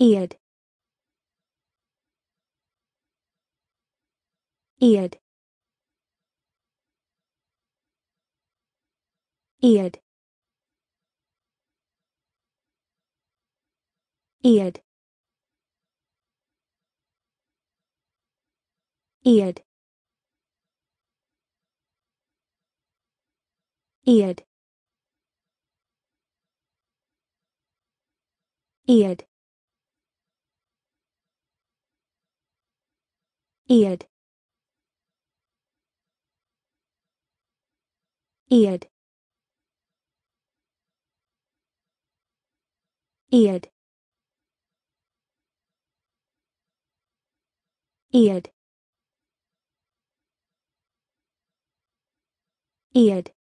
Eid. Eid. Eid. Eid. Eid. Eid. Eid. Eid. Eid. Eid. Eid. Eid.